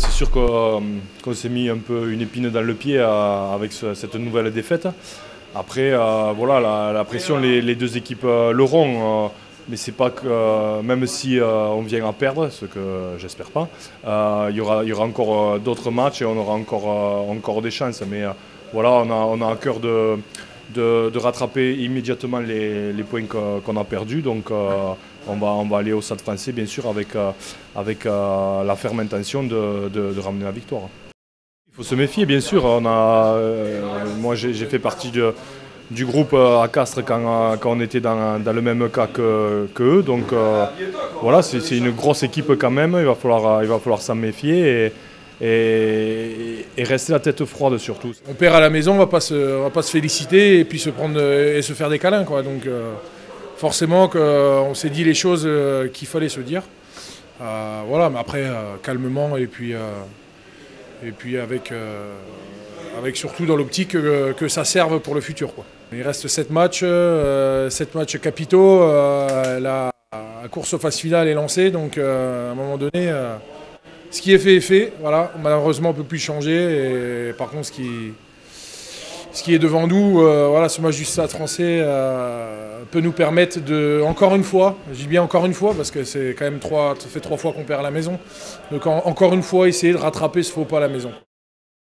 sûr qu'on s'est mis un peu une épine dans le pied avec cette nouvelle défaite. Après, voilà, la, pression, les, deux équipes l'auront. mais c'est pas que même si on vient à perdre, ce que j'espère pas, il y aura, encore d'autres matchs et on aura encore, encore des chances. Mais voilà, on a, on à cœur de, de, rattraper immédiatement les, points qu'on a perdus. Donc euh, on, va, on va aller au Stade français, bien sûr, avec, euh, avec euh, la ferme intention de, ramener la victoire. Il faut se méfier, bien sûr. On a, moi, j'ai fait partie du groupe à Castres quand, on était dans, le même cas qu'eux. Que donc voilà, c'est une grosse équipe quand même. Il va falloir, falloir s'en méfier. Et, et, rester la tête froide surtout. On perd à la maison, on se, va pas se féliciter et puis se prendre et se faire des câlins quoi. Donc euh, forcément qu'on s'est dit les choses euh, qu'il fallait se dire. Euh, voilà, mais après calmement et puis et puis avec avec surtout dans l'optique que, ça serve pour le futur. Il reste 7 matchs, 7 matchs capitaux. la, course aux phases finales est lancée, donc à un moment donné ce qui est fait est fait. Voilà. Malheureusement, on ne peut plus changer. Et par contre, ce qui, ce qui est devant nous, euh, voilà, ce match du Stade français euh, peut nous permettre de, encore une fois, je dis bien encore une fois, parce que c'est quand même trois, fait trois fois qu'on perd à la maison, donc encore une fois, essayer de rattraper ce faux pas à la maison.